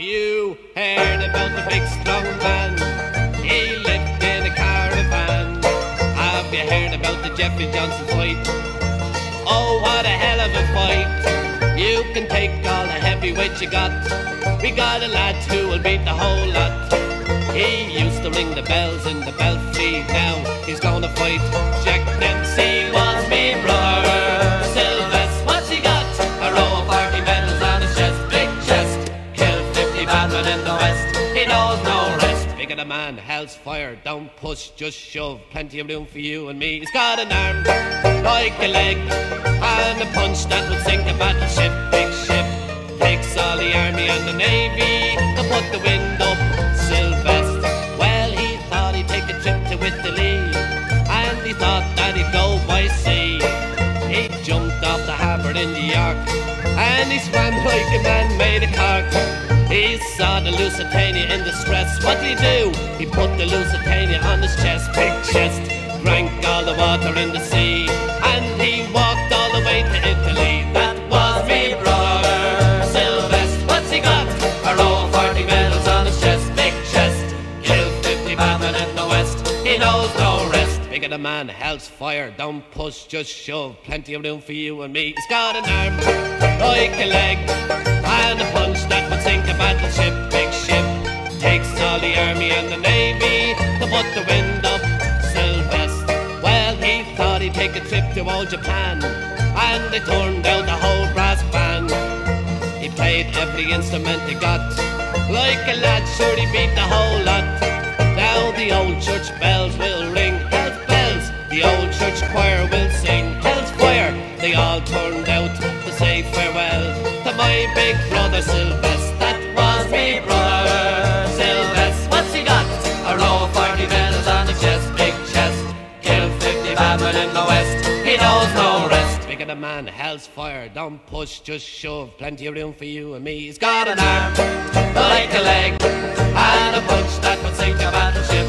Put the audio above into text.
you heard about the big strong man? He lived in a caravan. Have you heard about the Jeffrey Johnson fight? Oh, what a hell of a fight! You can take all the heavyweights you got. We got a lad who will beat the whole lot. He used to ring the bells in the belfry. Now he's gonna fight the man, hell's fire. Don't push, just shove. Plenty of room for you and me. He's got an arm like a leg and a punch that would sink a battleship. Big ship takes all the army and the navy to put the wind up. Sylvester, well, he thought he'd take a trip to Italy, and he thought that he'd go by sea. He jumped off the harbour in the and he swam like a man made of cork. He saw the Lusitania in distress. What did he do? He put the Lusitania on his chest, big chest, drank all the water in the sea, and he walked all the way to Italy. That was me brother Sylvester. What's he got? A row of 40 medals on his chest, big chest. Killed 50 batmen in the west. He knows no rest. Bigger the man, hell's fire. Don't push, just shove. Plenty of room for you and me. He's got an arm like a leg and a punch that would sink a battleship, big ship. Takes all the army and the navy to put the wind up. Sylvester, well, he thought he'd take a trip to old Japan, and they turned out the whole brass band. He played every instrument he got, like a lad, sure he beat the whole lot. Now the old church bells will ring, bells. The old church choir big brother Sylvester. That was me brother Sylvester. What's he got? A row of 40 medals on the chest, big chest. Killed 50 batmen in the west. He knows no rest. Bigger the man, hell's fire. Don't push, just shove. Plenty of room for you and me. He's got an arm like a leg and a punch that would sink a battleship,